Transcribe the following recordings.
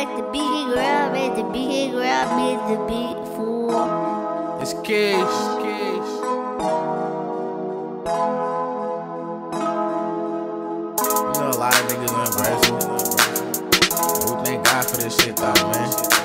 make the beat girl, make the beat girl, make the beat fool. It's Keesh. Keesh. You know a lot of niggas aggressive. We thank God for this shit though, man.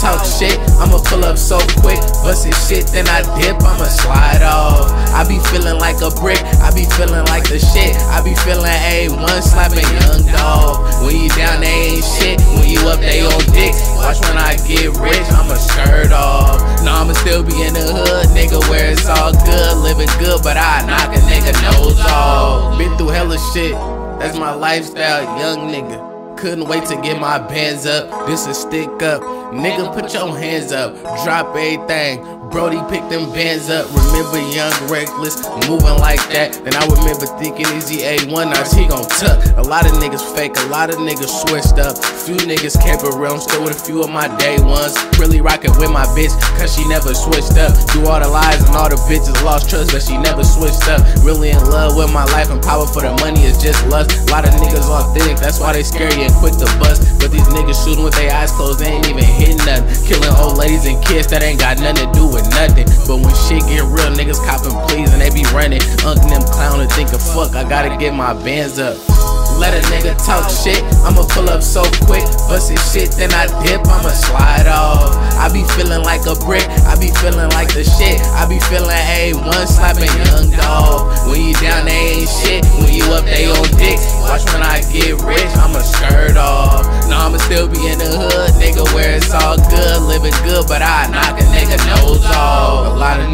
Talk shit, I'ma pull up so quick. Bust his shit, then I dip, I'ma slide off. I be feeling like a brick, I be feeling like the shit. I be feeling A1 slapping young dog. When you down, they ain't shit. When you up, they on dick. Watch when I get rich, I'ma skirt off. No, I'ma still be in the hood, nigga, where it's all good. Living good, but I knock a nigga nose off. Been through hella shit, that's my lifestyle, young nigga. Couldn't wait to get my bands up. This is stick up. Nigga, put your hands up. Drop everything. Brody picked them bands up. Remember young reckless, moving like that. Then I remember thinking easy A1, now he gon' tuck. A lot of niggas fake, a lot of niggas switched up. Few niggas kept I'm still with a few of my day ones. Really rocking with my bitch, cause she never switched up. Through all the lies and all the bitches lost trust, but she never switched up. Really in love with my life and power for the money is just lust. A lot of niggas authentic, that's why they scary and quick to bust. But these niggas shooting with their eyes closed, they ain't even hitting nothing. Killing old ladies and kids that ain't got nothing to do with nothing. But when shit get real, niggas copping please and they be running. Uncle them clowning, thinking fuck, I gotta get my bands up. Let a nigga talk shit, I'ma pull up so quick. Bust his shit, then I dip, I'ma slide off. I be feeling like a brick, I be feeling like the shit. I be feeling A1 slapping young dog. When you down, they ain't shit. When you up, they on dick. Watch when I get rich,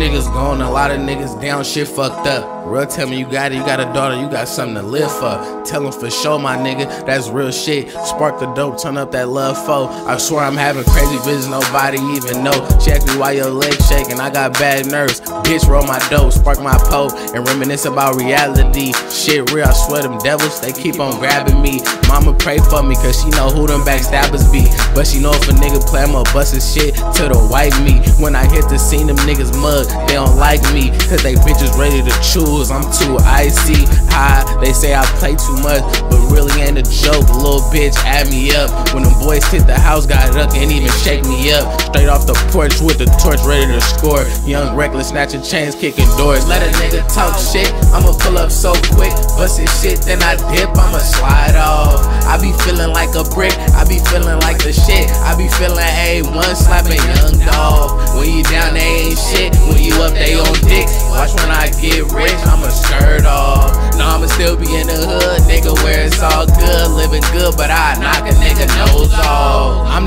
niggas gone, a lot of niggas down, shit fucked up. Real tell me you got it, you got a daughter, you got something to live for. Tell him for sure, my nigga, that's real shit. Spark the dope, turn up that love foe. I swear I'm having crazy visions, nobody even know. Check me why your legs shaking, I got bad nerves. Bitch, roll my dope, spark my pole, and reminisce about reality. Shit real, I swear them devils, they keep on grabbing me. Mama pray for me, cause she know who them backstabbers be. But she know if a nigga play, I'ma bust his shit to the white meat. When I hit the scene, them niggas mug, they don't like me, cause they bitches ready to choose. I'm too icy, high. They say I play too much, but really ain't a joke. Little bitch, add me up. When them boys hit the house, got up, ain't even shake me up. Straight off the porch with the torch, ready to score. Young reckless, snatching chains, kicking doors. Let a nigga talk shit, I'ma pull up so quick. Bust his shit, then I dip, I'ma slide off. Feeling like a brick, I be feeling like the shit. I be feeling A1 slapping young dog. When you down, they ain't shit. When you up, they on dick. Watch when I get rich, I'ma skirt off. No, I'ma still be in the hood, nigga, where it's all good. Living good, but I knock a nigga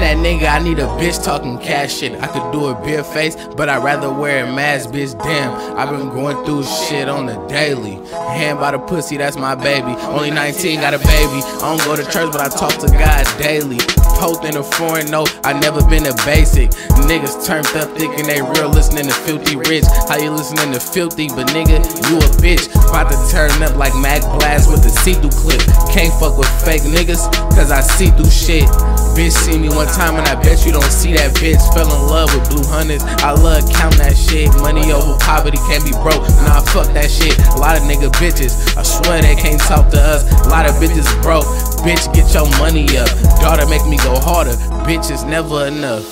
that nigga, I need a bitch talking cash shit. I could do a beer face, but I'd rather wear a mask, bitch. Damn, I've been going through shit on the daily. Hand by the pussy, that's my baby. Only 19, got a baby. I don't go to church, but I talk to God daily. Post in a foreign note, I never been a basic. Niggas turned up thinking they real, listening to filthy rich. How you listening to filthy, but nigga, you a bitch. About to turn up like Mac Blast with the see-through clip. Can't fuck with fake niggas, cause I see through shit. Bitch see me one time and I bet you don't see that bitch. Fell in love with blue hunters. I love count that shit. Money over poverty can't be broke. Nah, fuck that shit. A lot of nigga bitches. I swear they can't talk to us. A lot of bitches broke. Bitch, get your money up. Daughter make me go harder. Bitch is never enough.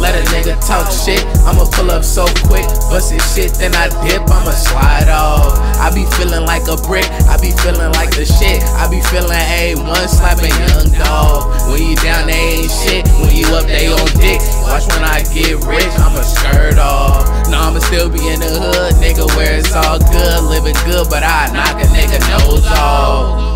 Let a nigga talk shit, I'ma pull up so quick. Bust his shit, then I dip, I'ma slide off. I be feeling like a brick, I be feeling like the shit. I be feeling A1 slapping young dog. Still be in the hood, nigga, where it's all good. Living good, but I knock a nigga nose off.